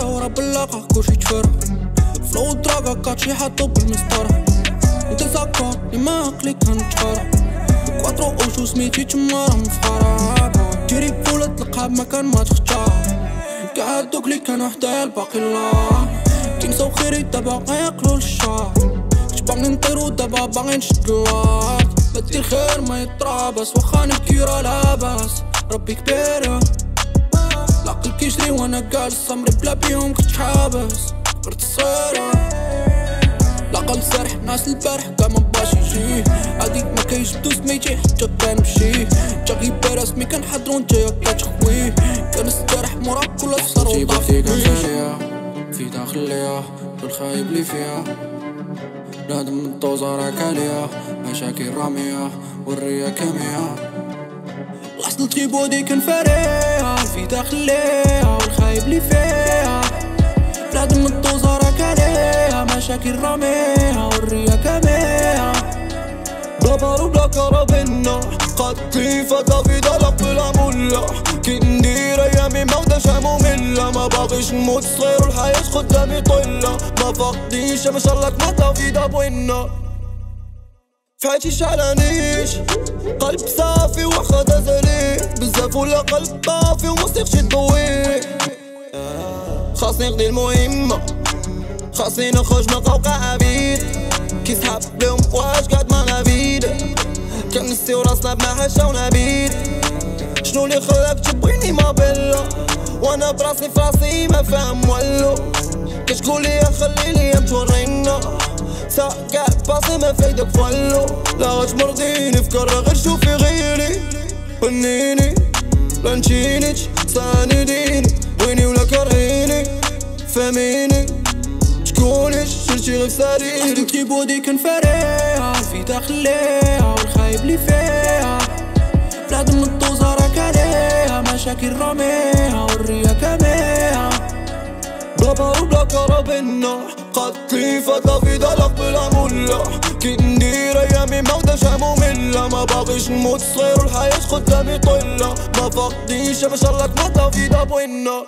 باللاقة كلشي تفرق فلو دراغا كاتشي حاطو بالمسطرة انت ساكور لما عقلي كان تفرق كواترو اوشو سميتي تمارا مفخرة تيري فولة تلقى بمكان ما تختار كاع دوك لي كانو حدايا الباقي الله كينساو خيري دابا غياكلو الشار كش باغي نطيرو دابا باغي نشد الأرض ما دير خير ما يطرابس واخا نبكي راه لاباس ربي كبير العقل كيجري وأنا جالس صمري بلا بيهم كنت حابس كبرت الصغيرة العقل سارح ناس البارح كاع ما باش يجي عادي ما كيجبدو سميتي حتى كنمشي جا غيبة رسمي كنحضرو نتايا كتخوي كنستريح مورا كل صار وطافي كنساليها في داخليها والخايب لي فيها نادم الطوزة راك عليها مشاكل رامية والريا كامية لحظة تغيبودي كنفاريها في داخليها والخايب لي فيها. بلاد من الطوزة راك عليها مشاكل راميها والريا كاميها بلا بار وبلا كرابينا فتى في دلق بلا كي ندير ايامي مودش مملة ما باغيش نموت صغير والحياة قدامي طلة ما فقديش ما شاء كمطة في دابوينا في حياتي شعلانيش. قلب صافي دازلي بزاف ولا قلب طافي وموسيقى تضوي خاصني نقضي المهمة. خاصني نخرج من قوقع عبيد. كي سحاب لهم واش قاعد ما نبيد كنسيو راسنا بمحشة ونبيد. شنو اللي خلاك تبغيني ما بلا؟ وأنا براسي فراسي ما فاهم والو. كتقول لي خليني تورينا سا كاع باصي ما فايدك فالو لا غتمرضيني فكر غير شوفي غيري. ونيني. لا نجينيش سانديني ويني ولا كرهيني فهميني شكونش شرتي غير ساريني لحظة تغيبودي كنفاريها في داخليها والخايب لي فيها بلاد من الطوزة راك عليها مشاكل راميها والريا كاميها بلا بار وبلا كرابينا قتلي فتى في دلق بلا باغيش نموت صغير والحياة قدامي طلة ما فقديش شاء الله كمطة في دابوينا